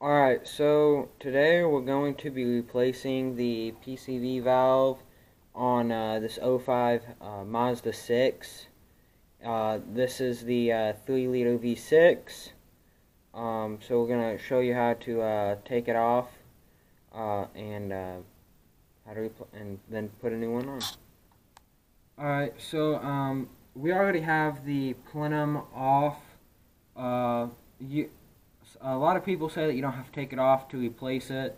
Alright, so today we're going to be replacing the PCV valve on uh, this 05 uh, Mazda 6. Uh, this is the uh, 3 liter V6. Um, so we're going to show you how to uh, take it off uh, and how to and then put a new one on. Alright, so um, we already have the plenum off. you a lot of people say that you don't have to take it off to replace it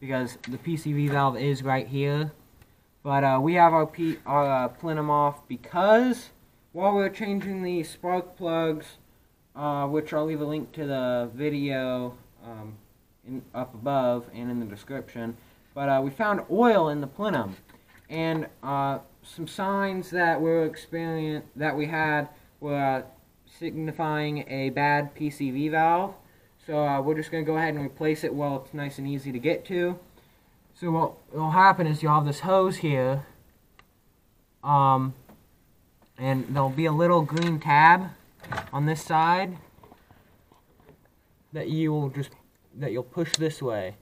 because the PCV valve is right here. But uh, we have our, P our uh, plenum off because while we're changing the spark plugs, uh, which I'll leave a link to the video um, in, up above and in the description, but uh, we found oil in the plenum. And uh, some signs that were experienced that we had were signifying a bad PCV valve. So uh, we're just going to go ahead and replace it while it's nice and easy to get to. So what will happen is you'll have this hose here. Um, and there'll be a little green tab on this side that you will just that you'll push this way.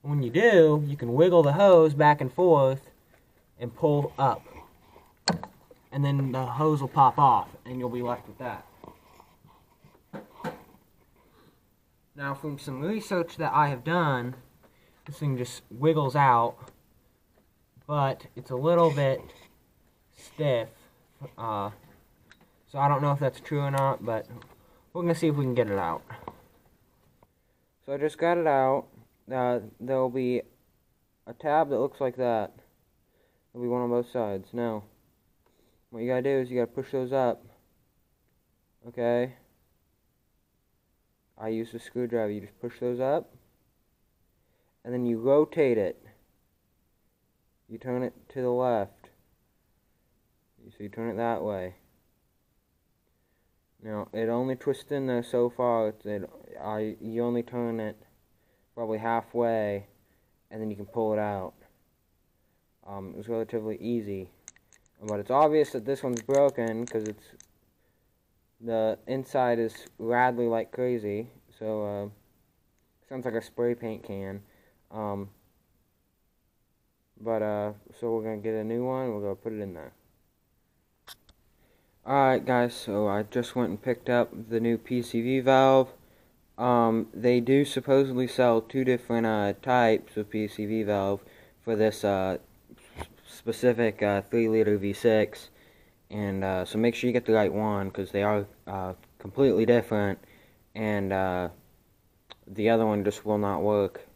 When you do, you can wiggle the hose back and forth and pull up. And then the hose will pop off and you'll be left with that. Now, from some research that I have done, this thing just wiggles out, but it's a little bit stiff. Uh, so I don't know if that's true or not, but we're going to see if we can get it out. So I just got it out. Uh, there will be a tab that looks like that. There'll be one on both sides. Now, what you gotta do is you gotta push those up. Okay? I use a screwdriver. You just push those up, and then you rotate it. You turn it to the left. So you turn it that way. Now, it only twists in there so far. It, I, you only turn it probably halfway, and then you can pull it out. Um, it's relatively easy. But it's obvious that this one's broken because it's the inside is rattly like crazy, so uh, sounds like a spray paint can. Um, but uh, so we're gonna get a new one. We're gonna put it in there. Alright guys, so I just went and picked up the new PCV valve. Um, they do supposedly sell two different uh, types of PCV valve for this uh, specific uh, 3 liter V6 and uh, so make sure you get the right one because they are uh, completely different. And uh, the other one just will not work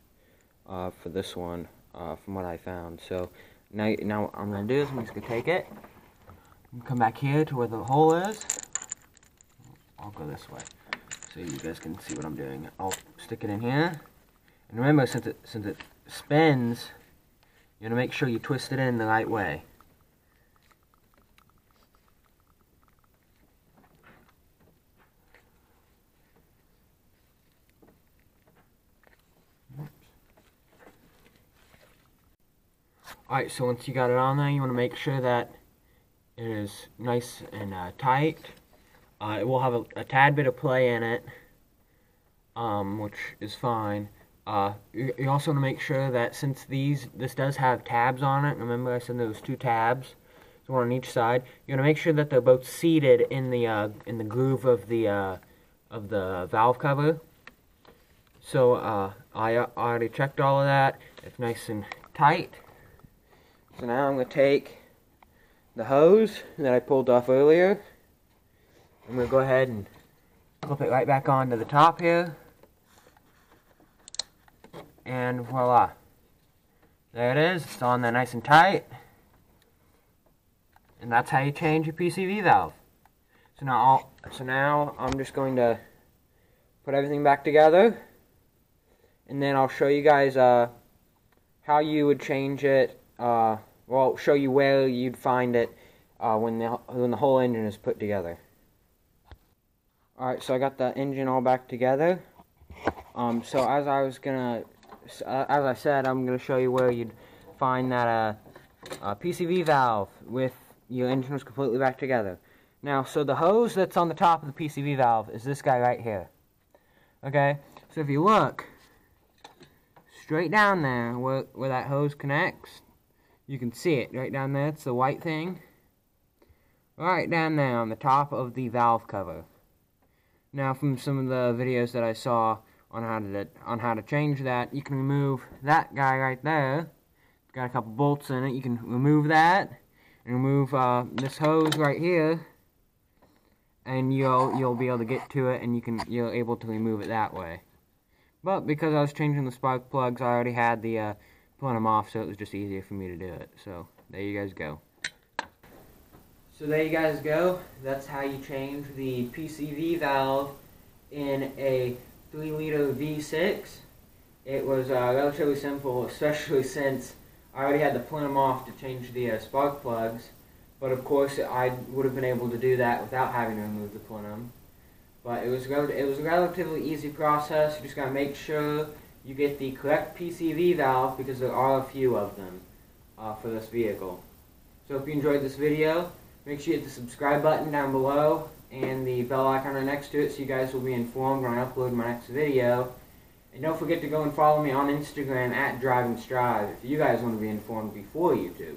uh, for this one uh, from what I found. So now now what I'm gonna do is I'm just gonna take it. Come back here to where the hole is. I'll go this way so you guys can see what I'm doing. I'll stick it in here. And remember since it since it spins you want to make sure you twist it in the right way Alright, so once you got it on there, you want to make sure that it is nice and uh, tight. Uh, it will have a, a, tad bit of play in it, um, which is fine. Uh, you, you, also want to make sure that since these, this does have tabs on it, remember I said there was two tabs, so one on each side. You want to make sure that they're both seated in the uh, in the groove of the uh, of the valve cover. So uh, I already checked all of that. It's nice and tight. So now I'm going to take the hose that I pulled off earlier. I'm going to go ahead and clip it right back onto the top here. And voila. There it is. It's on there nice and tight. And that's how you change your PCV valve. So now, I'll, so now I'm just going to put everything back together. And then I'll show you guys uh, how you would change it uh, well, show you where you'd find it uh, when the when the whole engine is put together. All right, so I got the engine all back together. Um, so as I was gonna, uh, as I said, I'm gonna show you where you'd find that uh, uh PCV valve with your engine was completely back together. Now, so the hose that's on the top of the PCV valve is this guy right here. Okay, So if you look straight down there where, where that hose connects, you can see it right down there. It's the white thing. Right down there on the top of the valve cover. Now from some of the videos that I saw on how to on how to change that, you can remove that guy right there. It's got a couple bolts in it. You can remove that and remove uh, this hose right here and you'll you'll be able to get to it and you can you're able to remove it that way. But because I was changing the spark plugs, I already had the uh, plenum off, so it was just easier for me to do it. So there you guys go. So there you guys go. That's how you change the PCV valve in a 3 liter V6. It was uh, relatively simple, especially since I already had to pull them off to change the uh, spark plugs. But of course, I would have been able to do that without having to remove the plenum. But it was it was a relatively easy process. You just gotta make sure you get the correct PCV valve because there are a few of them uh, for this vehicle. So if you enjoyed this video, make sure you hit the subscribe button down below and the bell icon right next to it so you guys will be informed when I upload my next video. And don't forget to go and follow me on Instagram at Drive and Strive if you guys want to be informed before YouTube.